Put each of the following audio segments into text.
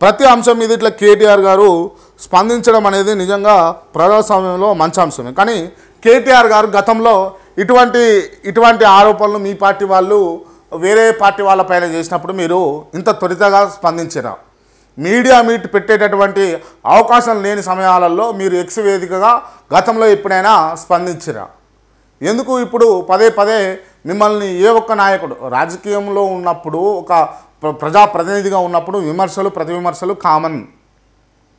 ప్రతి అంశం మీద ఇట్లా కేటీఆర్ గారు స్పందించడం అనేది నిజంగా ప్రజాస్వామ్యంలో మంచి అంశమే కానీ కేటీఆర్ గారు గతంలో ఇటువంటి ఇటువంటి ఆరోపణలు మీ పార్టీ వాళ్ళు వేరే పార్టీ వాళ్ళపైన చేసినప్పుడు మీరు ఇంత త్వరితగా స్పందించారా? మీడియా మీట్ పెట్టేటటువంటి అవకాశం లేని సమయాలలో మీరు ఎక్స్ వేదికగా గతంలో ఎప్పుడైనా స్పందించిరా? ఎందుకు ఇప్పుడు పదే పదే మిమ్మల్ని ఏ ఒక్క నాయకుడు రాజకీయంలో ఉన్నప్పుడు ఒక ప్రజాప్రతినిధిగా ఉన్నప్పుడు విమర్శలు ప్రతి విమర్శలు కామన్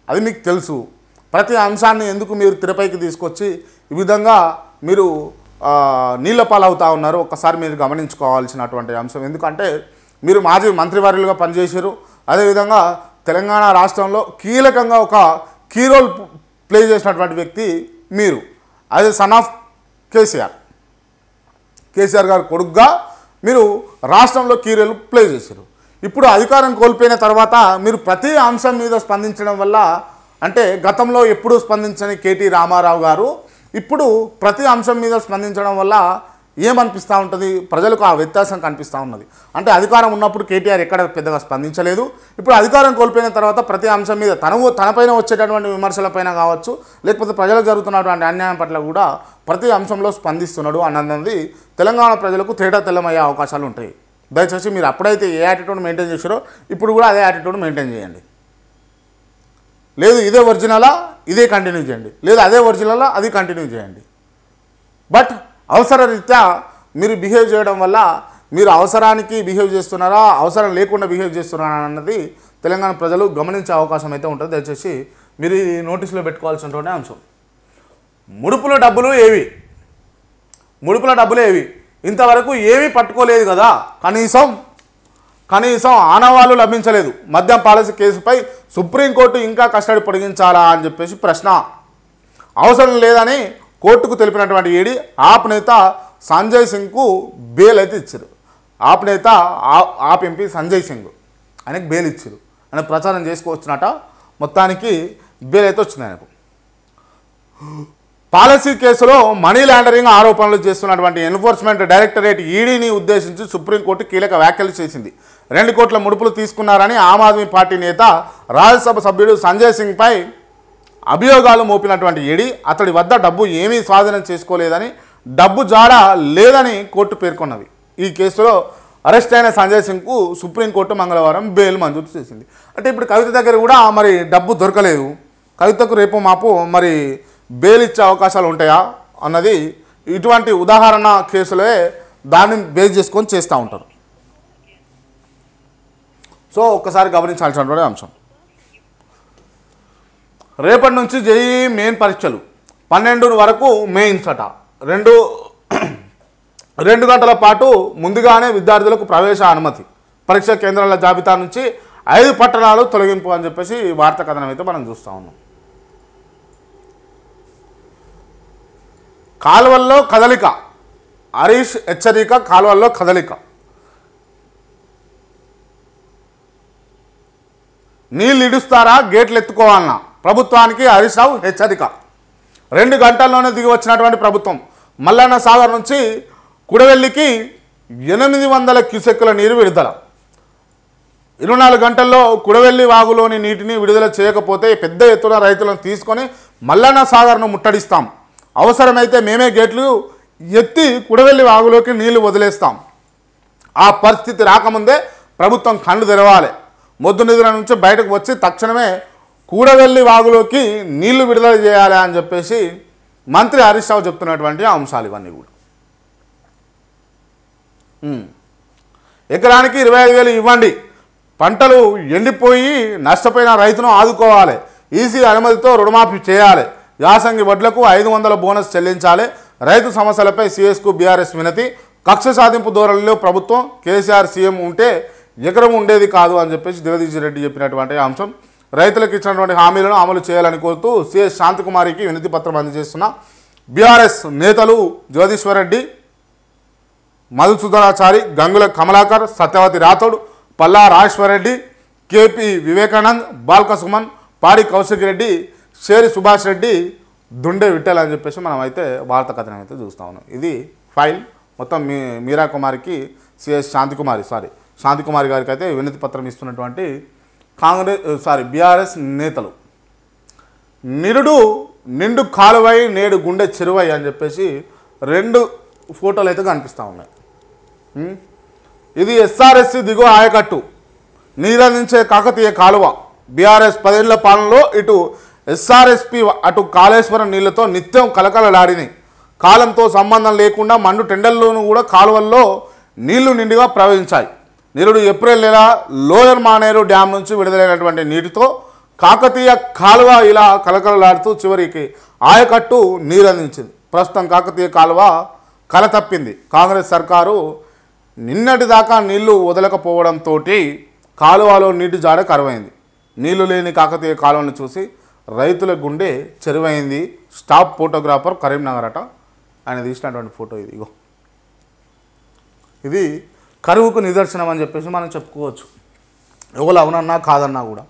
అది మీకు తెలుసు. ప్రతి అంశాన్ని ఎందుకు మీరు తెరపైకి తీసుకొచ్చి ఈ విధంగా మీరు నీళ్ళ పాలవుతూ ఉన్నారు ఒక్కసారి మీరు గమనించుకోవాల్సినటువంటి అంశం. ఎందుకంటే మీరు మాజీ మంత్రివర్యులుగా పనిచేశారు. అదేవిధంగా తెలంగాణ రాష్ట్రంలో కీలకంగా ఒక కీ రోల్ ప్లే చేసినటువంటి వ్యక్తి మీరు. అదే సన్ ఆఫ్ కేసీఆర్. కేసీఆర్ గారు కొడుగ్గా మీరు రాష్ట్రంలో కీరోలు ప్లే చేశారు. ఇప్పుడు అధికారం కోల్పోయిన తర్వాత మీరు ప్రతి అంశం మీద స్పందించడం వల్ల అంటే గతంలో ఎప్పుడూ స్పందించని కేటీ రామారావు గారు ఇప్పుడు ప్రతి అంశం మీద స్పందించడం వల్ల ఏమనిపిస్తూ ఉంటుంది? ప్రజలకు ఆ వ్యత్యాసం కనిపిస్తూ ఉన్నది. అంటే అధికారం ఉన్నప్పుడు కేటీఆర్ ఎక్కడ పెద్దగా స్పందించలేదు. ఇప్పుడు అధికారం కోల్పోయిన తర్వాత ప్రతి అంశం మీద తన తనపైన వచ్చేటటువంటి విమర్శలపైన కావచ్చు లేకపోతే ప్రజలకు జరుగుతున్నటువంటి అన్యాయం పట్ల కూడా ప్రతి అంశంలో స్పందిస్తున్నాడు అన్నది తెలంగాణ ప్రజలకు తేడా తెల్లమయ్యే అవకాశాలు ఉంటాయి. దయచేసి మీరు అప్పుడైతే ఏ యాటిట్యూడ్ మెయింటైన్ చేశారో ఇప్పుడు కూడా అదే యాటిట్యూడ్ మెయింటైన్ చేయండి. లేదు ఇదే ఒరిజినలా ఇదే కంటిన్యూ చేయండి. లేదు అదే ఒరిజినలా అది కంటిన్యూ చేయండి. బట్ అవసర రీత్యా మీరు బిహేవ్ చేయడం వల్ల మీరు అవసరానికి బిహేవ్ చేస్తున్నారా అవసరం లేకుండా బిహేవ్ చేస్తున్నారా అన్నది తెలంగాణ ప్రజలు గమనించే అవకాశం అయితే ఉంటుంది. దయచేసి మీరు ఈ నోటీసులో పెట్టుకోవాల్సినటువంటి అంశం. ముడుపుల డబ్బులు ఏవి? ముడుపుల డబ్బులు ఏవి? ఇంతవరకు ఏమీ పట్టుకోలేదు కదా. కనీసం కనీసం ఆనవాళ్ళు లభించలేదు. మద్యం పాలసీ కేసుపై సుప్రీంకోర్టు ఇంకా కస్టడీ పొడిగించాలా అని చెప్పేసి ప్రశ్న. అవసరం లేదని కోర్టుకు తెలిపినటువంటి ఈడీ ఆప్ నేత సంజయ్ సింగ్కు బెయిల్ అయితే ఇచ్చారు. ఆప్ నేత ఆ- ఆప్ ఎంపీ సంజయ్ సింగ్ ఆయనకు బెయిల్ ఇచ్చారు. ఆయన ప్రచారం చేసుకోవచ్చునట. మొత్తానికి బెయిల్ అయితే వచ్చింది ఆయనకు. పాలసీ కేసులో మనీ లాండరింగ్ ఆరోపణలు చేస్తున్నటువంటి ఎన్ఫోర్స్మెంట్ డైరెక్టరేట్ ఈడీని ఉద్దేశించి సుప్రీంకోర్టు కీలక వ్యాఖ్యలు చేసింది. రెండు కోట్ల ముడుపులు తీసుకున్నారని ఆమ్ ఆద్మీ పార్టీ నేత రాజ్యసభ సభ్యుడు సంజయ్ సింగ్పై అభియోగాలు మోపినటువంటి ఈడీ అతడి వద్ద డబ్బు ఏమీ స్వాధీనం చేసుకోలేదని డబ్బు జాడ లేదని కోర్టు పేర్కొన్నది. ఈ కేసులో అరెస్ట్ అయిన సంజయ్ సింగ్కు సుప్రీంకోర్టు మంగళవారం బెయిల్ మంజూరు చేసింది. అంటే ఇప్పుడు కవిత దగ్గర కూడా మరి డబ్బు దొరకలేదు. కవితకు రేపు మాపు మరి బెయిల్ ఇచ్చే అవకాశాలు ఉంటాయా అన్నది ఇటువంటి ఉదాహరణ కేసులే దాన్ని బేస్ చేసుకొని చేస్తూ ఉంటారు. సో ఒక్కసారి గమనించాల్సినటువంటి అంశం. రేపటి నుంచి జేఈ మెయిన్ పరీక్షలు పన్నెండు వరకు మెయిన్స్ అట. రెండు రెండు గంటల పాటు ముందుగానే విద్యార్థులకు ప్రవేశ అనుమతి. పరీక్షా కేంద్రాల జాబితా నుంచి ఐదు పట్టణాలు తొలగింపు అని చెప్పేసి వార్త కథనం అయితే మనం చూస్తూ ఉన్నాం. కాలువల్లో కదలిక. హరీష్ హెచ్చరిక కాలువల్లో కదలిక. నీళ్ళు ఇడుస్తారా? గేట్లు ఎత్తుకోవాలన్నా. ప్రభుత్వానికి హరీష్ రావు హెచ్చరిక. రెండు గంటల్లోనే దిగి వచ్చినటువంటి ప్రభుత్వం. మల్లన్న సాగర్ నుంచి కుడవెల్లికి ఎనిమిది వందల క్యూసెక్కుల నీరు విడుదల. ఇరవై నాలుగు గంటల్లో కుడవెల్లి వాగులోని నీటిని విడుదల చేయకపోతే పెద్ద ఎత్తున రైతులను తీసుకొని మల్లన్న సాగర్ను ముట్టడిస్తాం. అవసరమైతే మేమే గేట్లు ఎత్తి కుడవెల్లి వాగులోకి నీళ్ళు వదిలేస్తాం. ఆ పరిస్థితి రాకముందే ప్రభుత్వం కండు తెరవాలి. మొద్దు నిధుల నుంచి బయటకు వచ్చి తక్షణమే కూడవెల్లి వాగులోకి నీళ్ళు విడుదల చేయాలి అని చెప్పేసి మంత్రి హరీష్ రావు చెప్తున్నటువంటి అంశాలు ఇవన్నీ కూడా. ఎకరానికి ఇరవై ఐదు వేలు ఇవ్వండి. పంటలు ఎండిపోయి నష్టపోయిన రైతును ఆదుకోవాలి. ఈసీ అనుమతితో రుణమాఫీ చేయాలి. యాసంగి వడ్లకు ఐదు వందల బోనస్ చెల్లించాలి. రైతు సమస్యలపై సిఎస్కు బీఆర్ఎస్ వినతి. కక్ష సాధింపు ధోరణిలో ప్రభుత్వం కేసీఆర్ సీఎం ఉంటే ఎకరం ఉండేది కాదు అని చెప్పేసి జగదీష్ రెడ్డి చెప్పినటువంటి అంశం. రైతులకు ఇచ్చినటువంటి హామీలను అమలు చేయాలని కోరుతూ సిఎస్ శాంతికుమారికి వినతి పత్రం అందజేస్తున్న బీఆర్ఎస్ నేతలు జగదీశ్వర్ రెడ్డి మధుసూదనాచారి గంగుల కమలాకర్ సత్యవతి రాథోడ్ పల్లా రాజేశ్వరరెడ్డి కేపీ వివేకానంద్ బాల్క సుమన్ పాడి కౌశిక్ రెడ్డి షేరి సుభాష్ రెడ్డి దుండే విట్టల్ అని చెప్పేసి మనం అయితే వార్త కథనం అయితే చూస్తా ఉన్నాం. ఇది ఫైల్ మొత్తం మీ మీరా కుమారికి సిఎస్ శాంతికుమారి సారీ శాంతికుమారి గారికి అయితే వినతి పత్రం ఇస్తున్నటువంటి కాంగ్రెస్ సారీ బీఆర్ఎస్ నేతలు. నిరుడు నిండు కాలువై నేడు గుండె చెరువై అని చెప్పేసి రెండు ఫోటోలు అయితే కనిపిస్తూ ఉన్నాయి. ఇది ఎస్ఆర్ఎస్సి దిగువ ఆయకట్టు. నీరందించే కాకతీయ కాలువ. బీఆర్ఎస్ పదేళ్ళ పాలనలో ఇటు ఎస్ఆర్ఎస్పి అటు కాళేశ్వరం నీళ్ళతో నిత్యం కలకలలాడినాయి కాలంతో సంబంధం లేకుండా మండు టెండల్లోనూ కూడా కాలువల్లో నీళ్ళు నిండుగా ప్రవహించాయి. నిరుడు ఏప్రిల్ నెల లోయర్ మానేరు డ్యామ్ నుంచి విడుదలైనటువంటి నీటితో కాకతీయ కాలువ ఇలా కలకలలాడుతూ చివరికి ఆయకట్టు నీరందించింది. ప్రస్తుతం కాకతీయ కాలువ కలతప్పింది. కాంగ్రెస్ సర్కారు నిన్నటి దాకా నీళ్ళు వదలకపోవడంతో కాలువలో నీటి జాడ కరువైంది. నీళ్ళు లేని కాకతీయ కాలువను చూసి రైతుల గుండె చెరువైంది. స్టాప్ ఫోటోగ్రాఫర్ కరీంనగర్ అట. ఆయన తీసినటువంటి ఫోటో ఇది ఇగో. ఇది కరువుకు నిదర్శనం అని చెప్పేసి మనం చెప్పుకోవచ్చు. ఎవరు అవునన్నా కాదన్నా కూడా.